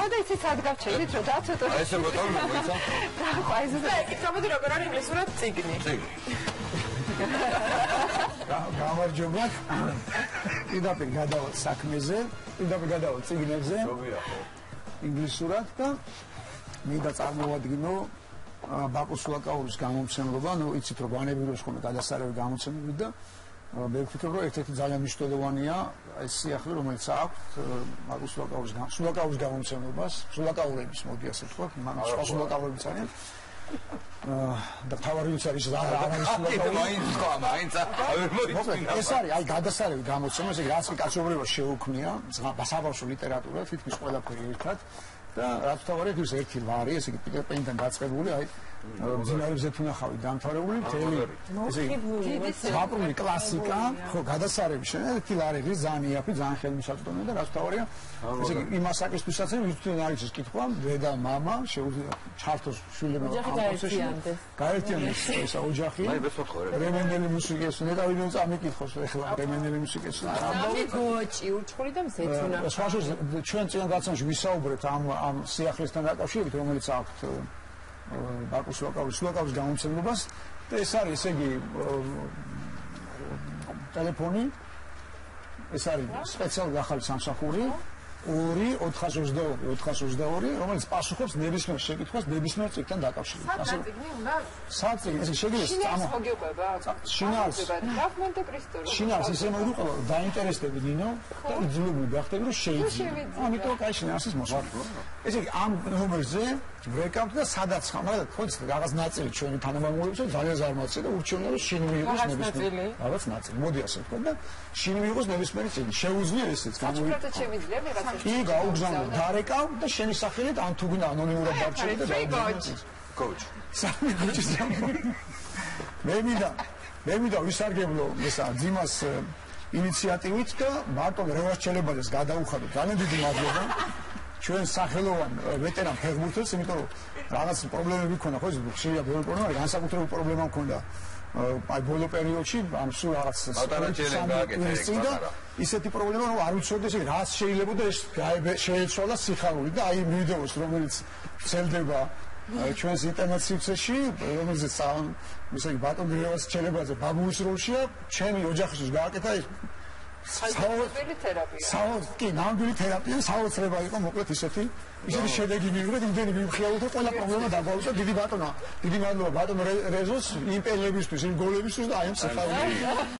ერთი სად გავჩერდით რომ დაცოტო აი ესე ბოტონი მოიცა და აი ეს ეკითხავდი როგორ არის ინგლისურად? ციგნი ციგნი გამარჯობა. პირდაპირ გადავალ საქმეზე, პირდაპირ გადავალ ციგნებზე. ინგლისურად და მინდა წარმოვადგინო ბაკუს ლაკაურის გამომცემლობა, ну იცით რომ განებიროს ხოლმე გადასარევი გამოცემები და მე ვფიქრობ რომ ერთ-ერთი ძალიან მნიშვნელოვანია ეს სიახლე რომელიც აქვს ბაკუს ლაკაურის სულაკაურის გამომცემლობას, სულაკაურების მოდი ასე ვთქვათ, მაგრამ სხვა სულაკაურებიც არიან. და თავარი ის არის რა არის კიდე მაინც ხო მაინც არ მოიწინა ეს არის აი გადასარევი გამოცემა ესე რაც კი კაცობრიობა შეუქმნია საბავშვო ლიტერატურა თითქმის ყველაფერი ერთად და რაც თავარია ის ერთი ლარი ესე იგი პიტერ პენიდან დაწყებული აი ძინარებზე თუ ნახავი დამთავრებული მთელი ესე იგი ზაპრული კლასიკა ხო გადასარევი შენ ერთი ლარი ის ძალიან იაფი ძალიან ხელმისაწვდომია და რაც თავარია ესე იგი იმას აკისთვისაც ის თვითონ არის ეს კითხვა დედა მამა შეუძლია ჩართოს შვილებმა გამოსეში გაერთიანდეს ეს ოჯახი აი ბესოთხო რა რემენდელი მუსიკას ნეტა ვინმე წამიკითხოს ეხლა რემენდელი მუსიკას ამბავი გოჭი უჩხური და მზეწუნა სხვაშორის ჩვენ წინა გაცემაში ვისაუბრეთ ამ ამ სიახლესთან დაკავშირებით რომელიც აქვს ბაკუს ლოკალის ლოკალის გამომცემლობას. და ეს არის ესე იგი ტელეფონი. ეს არის სპეციალური ახალი სამსახური 2-422-422, რომელიც პასუხობს ნებისმიერ შეკითხვას ნებისმიერ წიგნთან დაკავშირებით. ასე წიგნი უნდა საწიგნი, ესე შეგიძლიათ წამო. შინაარს დაფმონტე კრისტო. შინაარს ისე მოიყვება დაინტერესდები ნინო და იძულებული გახდები რომ შეიძლება. ამიტომ კაი შინაარსის მოსვლა. ესე იგი ამ ნომერზე ვრეკავთ და სადაც ხარ, მაგრამ იცით რაღაც ნაწილი ჩვენი თანამამულებს ძალიან ზარმაცია და ურჩევნია რომ შინ მიიღოს ნებისმიერი. რაღაც ნაწილი. მოდი ასე ვთქვა და შინ მიიღოს ნებისმიერი წიგნი. შეუძლია ესეც გამოიწვია. უბრალოდ შემიძლია ვიღაცა კი გაუგზავნო დარეკავ და შენი სახელით ან თუ გინდა ანონიმურად დარჩები და გაუგზავნო კოუჩ სამი კოუჩი მე მინდა მე მინდა ვისარგებლო ესა ძიმას ინიციატივით და მარტო რევასჩელებაძეს გადაუხადო. ძალიან დიდი მადლობა. ჩვენ სახელოვან ვეტერან ფეხბურთელს იმიტომ რომ რაღაც პრობლემები ქონდა ხო ის ხშირია ბევრი პრობლემა განსაკუთრებული პრობლემა მქონდა აი ბოლო პერიოდში ამ სულ რაღაც და ისეთი პრობლემა რომ არ ვიცოდი ესე რაც შეიძლება და ეს შეეცვალა სიხარული და აი ვიდეოს რომელიც ცელდება ჩვენს ინტერნეტ სივრცეში რომელზეც ისე ბატონ გრევას ჩელებაზე ბაბუის როლშია ჩემი ოჯახისთვის გააკეთა ეს საოცრებელი თერაპია. საოც კი, ნამდვილი თერაპია, საოცრება იყო მოკლედ ისეთი. ისეთი შედეგი მივიღეთ, იმდენი მივხიალოთ და ყველა პრობლემა დაგავუწა დიდი ბატონა. დიდი მადლობა ბატონ რეზოს იმ პელებისთვის, იმ გოლებისთვის და აი ამ საფაურებს.